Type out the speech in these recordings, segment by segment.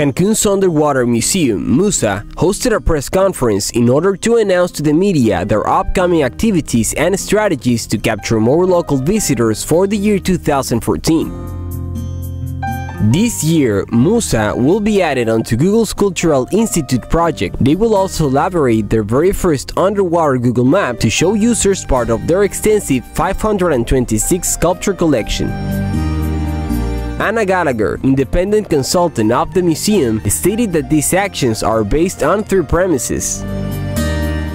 Cancun's Underwater Museum, MUSA, hosted a press conference in order to announce to the media their upcoming activities and strategies to capture more local visitors for the year 2014. This year, Musa will be added onto Google's Cultural Institute project. They will also elaborate their very first underwater Google map to show users part of their extensive 526 sculpture collection. Anna Gallagher, independent consultant of the museum, stated that these actions are based on three premises.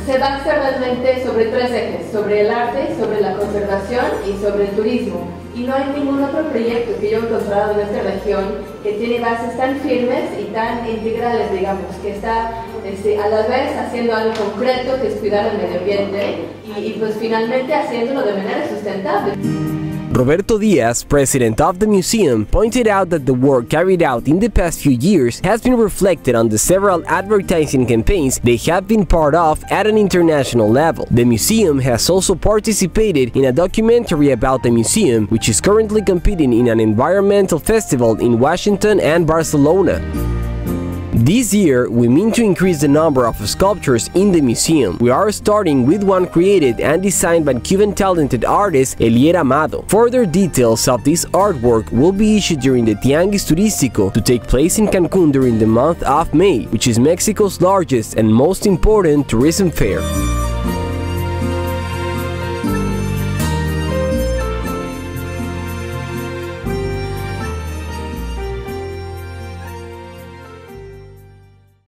Se basa realmente sobre tres ejes, sobre el arte, sobre la conservación y sobre el turismo. Y no hay ningún otro proyecto que yo he encontrado en esta región que tiene bases tan firmes y tan integrales, digamos, que está este, a la vez haciendo algo concreto, que es cuidar el medio ambiente, y, y pues finalmente haciéndolo de manera sustentable. Roberto Diaz, president of the museum, pointed out that the work carried out in the past few years has been reflected on the several advertising campaigns they have been part of at an international level. The museum has also participated in a documentary about the museum, which is currently competing in an environmental festival in Washington and Barcelona. This year, we mean to increase the number of sculptures in the museum. We are starting with one created and designed by Cuban talented artist Elier Amado. Further details of this artwork will be issued during the Tianguis Turístico to take place in Cancun during the month of May, which is Mexico's largest and most important tourism fair.